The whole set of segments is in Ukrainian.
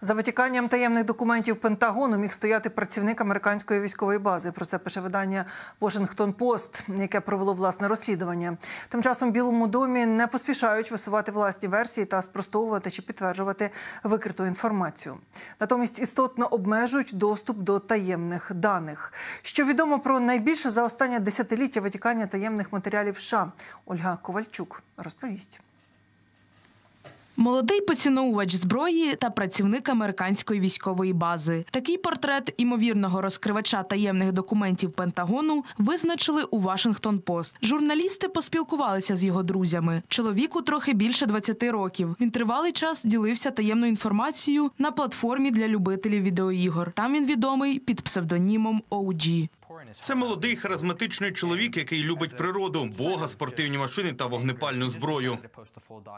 За витіканням таємних документів Пентагону міг стояти працівник американської військової бази. Про це пише видання Washington Post, яке провело власне розслідування. Тим часом Білому домі не поспішають висувати власні версії та спростовувати чи підтверджувати викриту інформацію. Натомість істотно обмежують доступ до таємних даних. Що відомо про найбільше за останнє десятиліття витікання таємних матеріалів США, Ольга Ковальчук розповість. Молодий поціновувач зброї та працівник американської військової бази. Такий портрет імовірного розкривача таємних документів Пентагону визначили у Вашингтон Пост. Журналісти поспілкувалися з його друзями. Чоловіку трохи більше 20 років. Він тривалий час ділився таємною інформацією на платформі для любителів відеоігор. Там він відомий під псевдонімом OG. Це молодий харизматичний чоловік, який любить природу, бога, спортивні машини та вогнепальну зброю.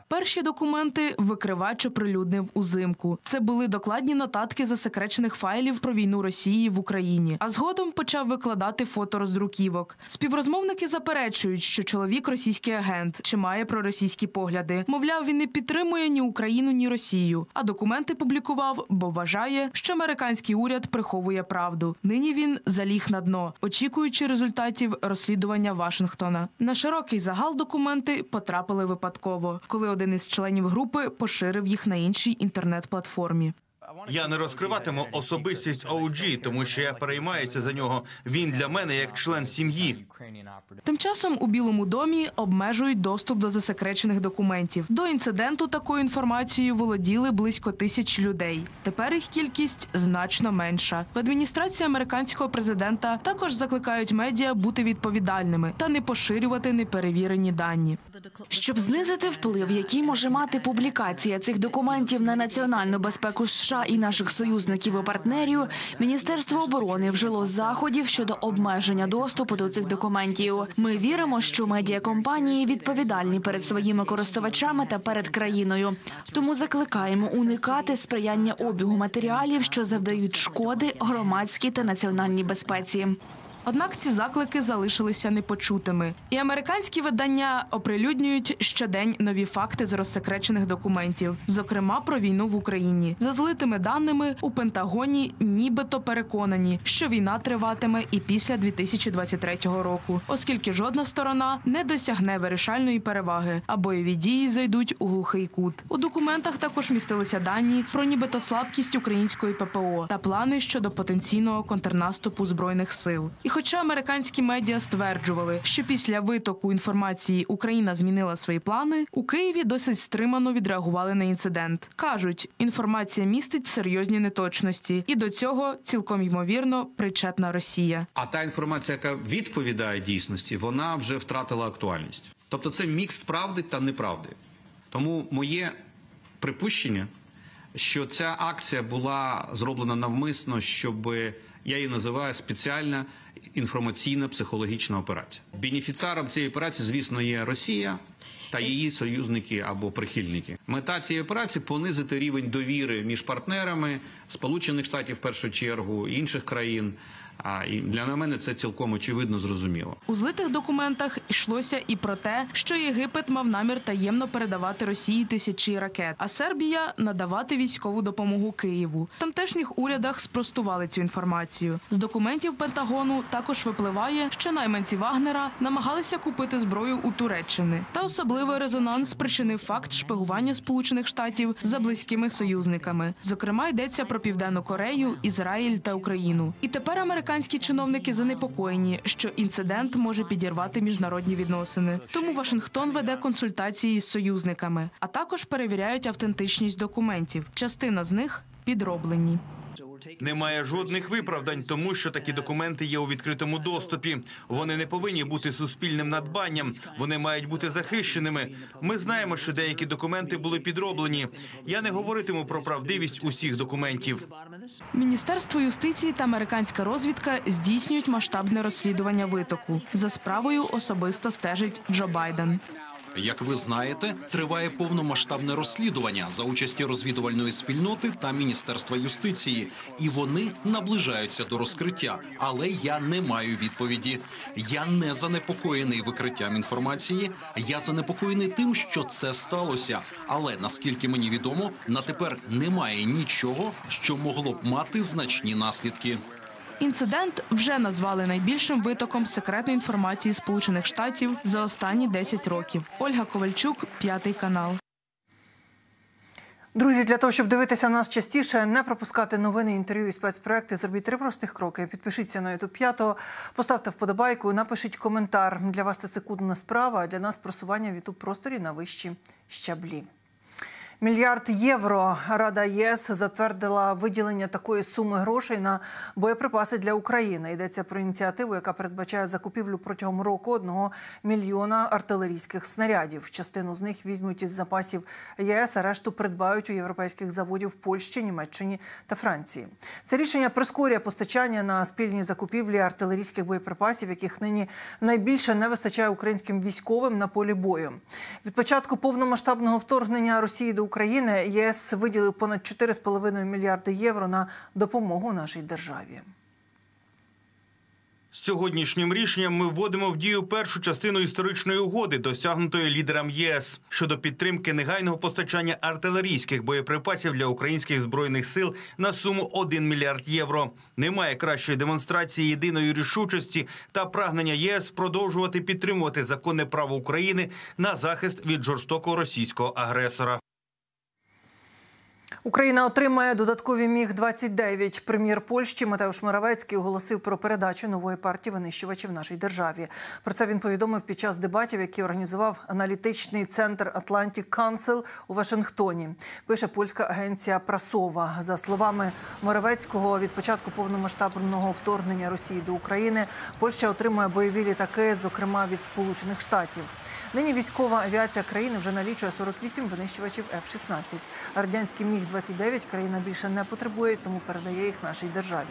Перші документи викривач оприлюднив узимку. Це були докладні нотатки засекречених файлів про війну Росії в Україні. А згодом почав викладати фото роздруківок. Співрозмовники заперечують, що чоловік російський агент чи має проросійські погляди. Мовляв, він не підтримує ні Україну, ні Росію. А документи публікував, бо вважає, що американський уряд приховує правду. Нині він заліг на дно, очікуючи результатів розслідування Вашингтона. На широкий загал документи потрапили випадково, коли один із членів групи поширив їх на іншій інтернет-платформі. Я не розкриватиму особистість OG, тому що я переймаюся за нього. Він для мене як член сім'ї. Тим часом у Білому домі обмежують доступ до засекречених документів. До інциденту такою інформацією володіли близько тисяч людей. Тепер їх кількість значно менша. В адміністрації американського президента також закликають медіа бути відповідальними та не поширювати неперевірені дані. Щоб знизити вплив, який може мати публікація цих документів на національну безпеку США і наших союзників і партнерів, Міністерство оборони вжило заходів щодо обмеження доступу до цих документів. Ми віримо, що медіакомпанії відповідальні перед своїми користувачами та перед країною. Тому закликаємо уникати сприяння обігу матеріалів, що завдають шкоди громадській та національній безпеці. Однак ці заклики залишилися непочутими, і американські видання оприлюднюють щодень нові факти з розсекречених документів, зокрема про війну в Україні. За злитими даними у Пентагоні, нібито переконані, що війна триватиме і після 2023 року, оскільки жодна сторона не досягне вирішальної переваги, а бойові дії зайдуть у глухий кут. У документах також містилися дані про нібито слабкість української ППО та плани щодо потенційного контрнаступу збройних сил. Хоча американські медіа стверджували, що після витоку інформації Україна змінила свої плани, у Києві досить стримано відреагували на інцидент. кажуть, інформація містить серйозні неточності, і до цього цілком ймовірно причетна Росія. А та інформація, яка відповідає дійсності, вона вже втратила актуальність. Тобто це мікс правди та неправди. Тому моє припущення, що ця акція була зроблена навмисно, щоб я її називаю спеціальна інформаційна психологічна операція. Бенефіціаром цієї операції, звісно, є Росія та її союзники або прихильники. Мета цієї операції понизити рівень довіри між партнерами Сполучених Штатів в першу чергу інших країн. А і для мене це цілком очевидно зрозуміло. У злитих документах йшлося і про те, що Єгипет мав намір таємно передавати Росії тисячі ракет, а Сербія надавати військову допомогу Києву. В тамтешніх урядах спростували цю інформацію. З документів Пентагону також випливає, що найманці Вагнера намагалися купити зброю у Туреччини. Та особливий резонанс спричинив факт шпигування Сполучених Штатів за близькими союзниками. Зокрема, йдеться про Південну Корею, Ізраїль та Україну. І тепер американські чиновники занепокоєні, що інцидент може підірвати міжнародні відносини. Тому Вашингтон веде консультації з союзниками, а також перевіряють автентичність документів. Частина з них підроблені. Немає жодних виправдань, тому що такі документи є у відкритому доступі. Вони не повинні бути суспільним надбанням. Вони мають бути захищеними. Ми знаємо, що деякі документи були підроблені. Я не говоритиму про правдивість усіх документів. Міністерство юстиції та американська розвідка здійснюють масштабне розслідування витоку. За справою особисто стежить Джо Байден. Як ви знаєте, триває повномасштабне розслідування за участі розвідувальної спільноти та міністерства юстиції, і вони наближаються до розкриття. Але я не маю відповіді. Я не занепокоєний викриттям інформації. Я занепокоєний тим, що це сталося. Але наскільки мені відомо, на тепер немає нічого, що могло б мати значні наслідки. Інцидент вже назвали найбільшим витоком секретної інформації Сполучених Штатів за останні 10 років. Ольга Ковальчук, п'ятий канал. Друзі, для того, щоб дивитися нас частіше, не пропускати новини, інтерв'ю і спецпроекти, зробіть три простих кроки. Підпишіться на YouTube 5, поставте вподобайку, напишіть коментар. Для вас це секундна справа, а для нас просування в youtube просторі на вищі щаблі. Мільярд євро Рада ЄС затвердила виділення такої суми грошей на боєприпаси для України. Йдеться про ініціативу, яка передбачає закупівлю протягом року одного мільйона артилерійських снарядів. Частину з них візьмуть із запасів ЄС, а решту придбають у європейських заводів Польщі, Німеччині та Франції. Це рішення прискорює постачання на спільні закупівлі артилерійських боєприпасів, яких нині найбільше не вистачає українським військовим на полі бою. Від початку повномасштабного вторгнення Росії до України ЄС виділив понад 4,5 мільярди євро на допомогу нашій державі. З сьогоднішнім рішенням ми вводимо в дію першу частину історичної угоди, досягнутої лідерам єС щодо підтримки негайного постачання артилерійських боєприпасів для українських збройних сил на суму 1 мільярд євро. Немає кращої демонстрації єдиної рішучості та прагнення єС продовжувати підтримувати законне право України на захист від жорстокого російського агресора. Україна отримає додаткові міг 29 Прем'єр Польщі Матеуш Моравецький оголосив про передачу нової партії винищувачів нашій державі. Про це він повідомив під час дебатів, які організував аналітичний центр Atlantic Council у Вашингтоні. Пише польська агенція Прасова. За словами Моравецького, від початку повномасштабного вторгнення Росії до України Польща отримує бойові літаки, зокрема від Сполучених Штатів. Нині військова авіація країни вже налічує 48 винищувачів F-16. Радянський Міг-29 країна більше не потребує, тому передає їх нашій державі.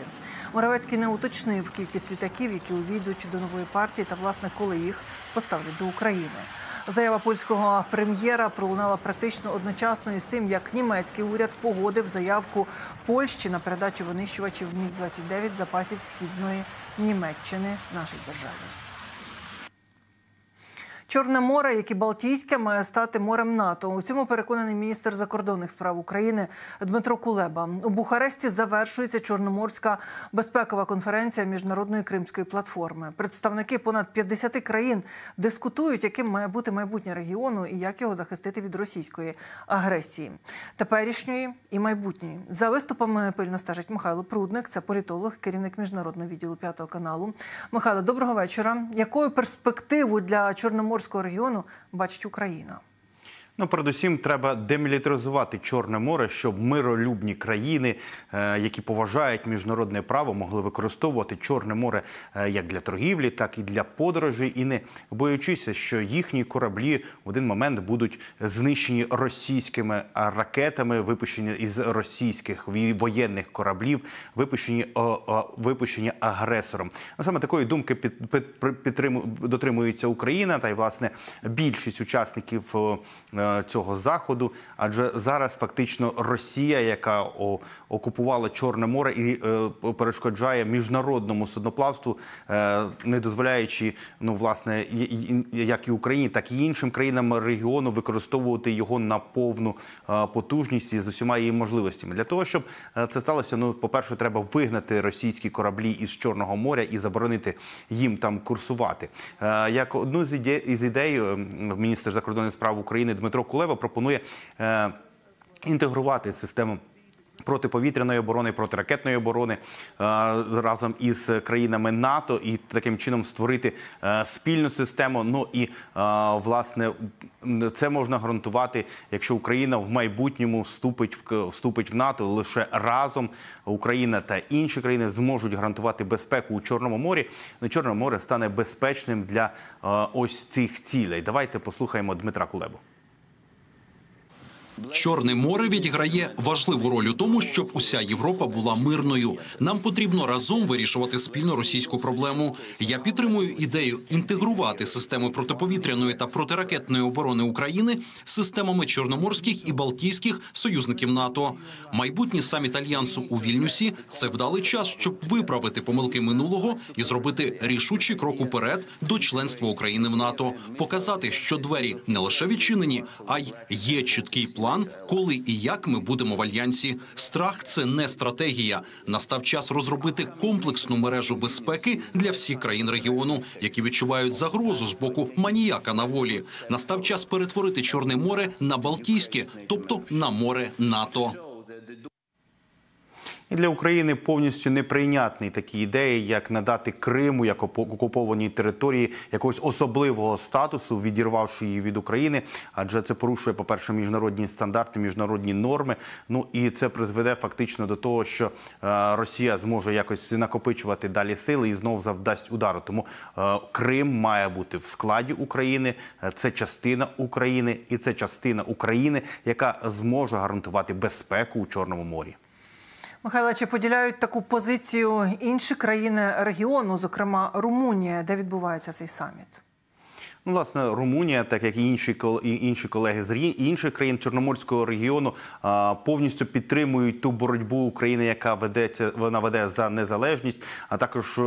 Моравецький не уточнив кількість літаків, які увійдуть до нової партії, та власне коли їх поставлять до України. Заява польського прем'єра пролунала практично одночасно із тим, як німецький уряд погодив заявку Польщі на передачу винищувачів Міг-29 запасів східної Німеччини нашій державі. Чорне море, як і Балтійське, має стати морем НАТО. У цьому переконаний міністр закордонних справ України Дмитро Кулеба. У Бухаресті завершується Чорноморська безпекова конференція міжнародної кримської платформи. Представники понад 50 країн дискутують, яким має бути майбутнє регіону і як його захистити від російської агресії, теперішньої і майбутньої. За виступами пильно стежить Михайло Прудник. Це політолог, керівник міжнародного відділу п'ятого каналу. Михайло, доброго вечора. Якою перспективу для Чорноморського Чорноморського регіону бачить Україна. Ну, передусім, треба демілітаризувати Чорне море, щоб миролюбні країни, е, які поважають міжнародне право, могли використовувати Чорне море е, як для торгівлі, так і для подорожей, і не боючися, що їхні кораблі в один момент будуть знищені російськими ракетами, випущені із російських воєнних кораблів, випущені випущені агресором. Ну, саме такої думки під, під, дотримується Україна, та й власне більшість учасників. Е, цього заходу, адже зараз фактично Росія, яка окупувала Чорне море і е, перешкоджає міжнародному судноплавству, е, не дозволяючи ну власне як і Україні, так і іншим країнам регіону використовувати його на повну потужність з усіма її можливостями. Для того щоб це сталося, ну по перше, треба вигнати російські кораблі із Чорного моря і заборонити їм там курсувати. Як одну з ідей із ідей міністр закордонних справ України Дмитро Кулеба пропонує інтегрувати систему протиповітряної оборони, протиракетної оборони е, разом із країнами НАТО і таким чином створити е, спільну систему. Ну і е, власне це можна гарантувати, якщо Україна в майбутньому вступить в вступить в НАТО. Лише разом Україна та інші країни зможуть гарантувати безпеку у Чорному морі. Ну, Чорне море стане безпечним для ось цих цілей. Давайте послухаємо Дмитра Кулебу. Чорне море відіграє важливу роль у тому, щоб уся Європа була мирною. Нам потрібно разом вирішувати спільно російську проблему. Я підтримую ідею інтегрувати системи протиповітряної та протиракетної оборони України з системами чорноморських і балтійських союзників НАТО. Майбутній саміт альянсу у Вільнюсі це вдалий час, щоб виправити помилки минулого і зробити рішучий крок уперед до членства України в НАТО, показати, що двері не лише відчинені, а й є чіткий план, коли і як ми будемо в альянсі. Страх це не стратегія. Настав час розробити комплексну мережу безпеки для всіх країн регіону, які відчувають загрозу з боку маніяка на волі. Настав час перетворити Чорне море на Балтійське, тобто на море НАТО. І для України повністю неприйнятні такі ідеї, як надати Криму як окупованій території якогось особливого статусу, відірвавши її від України, адже це порушує, по-перше, міжнародні стандарти, міжнародні норми. Ну і це призведе фактично до того, що е, Росія зможе якось накопичувати далі сили і знов завдасть удару. Тому е, Крим має бути в складі України. Це частина України, і це частина України, яка зможе гарантувати безпеку у Чорному морі. Михайло, чи поділяють таку позицію інші країни регіону, зокрема Румунія, де відбувається цей саміт? Ну, власне, Румунія, так як і інші інші колеги з інших країн Чорноморського регіону, повністю підтримують ту боротьбу України, яка ведеться, вона веде за незалежність, а також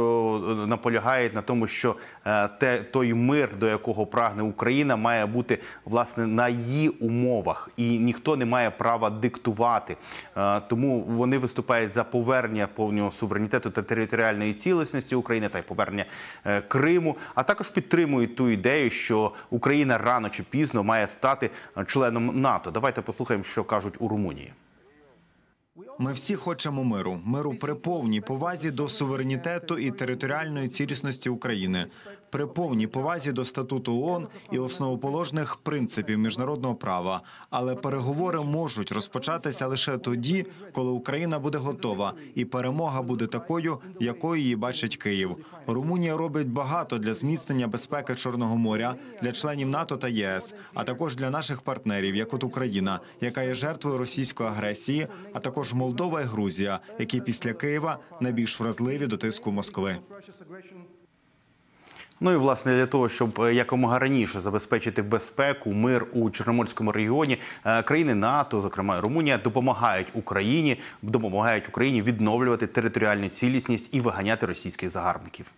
наполягають на тому, що е, те той мир, до якого прагне Україна, має бути власне на її умовах, і ніхто не має права диктувати. Е, Тому вони виступають за повернення повного суверенітету та територіальної цілісності України та й повернення е, Криму, а також підтримують ту ідею, що Україна рано чи пізно має стати членом НАТО. Давайте послухаємо, що кажуть у Румунії. Ми всі хочемо миру, миру при повній повазі до суверенітету і територіальної цілісності України, при повній повазі до статуту ООН і основоположних принципів міжнародного права. Але переговори можуть розпочатися лише тоді, коли Україна буде готова, і перемога буде такою, якою її бачить Київ. Румунія робить багато для зміцнення безпеки Чорного моря для членів НАТО та ЄС, а також для наших партнерів, як от Україна, яка є жертвою російської агресії, а також Молдова і Грузія, які після Києва найбільш вразливі до тиску Москви. Ну і власне для того, щоб якомога раніше забезпечити безпеку, мир у Чорноморському регіоні, е, країни НАТО, зокрема Румунія, допомагають Україні, допомагають Україні відновлювати територіальну цілісність і виганяти російських загарбників.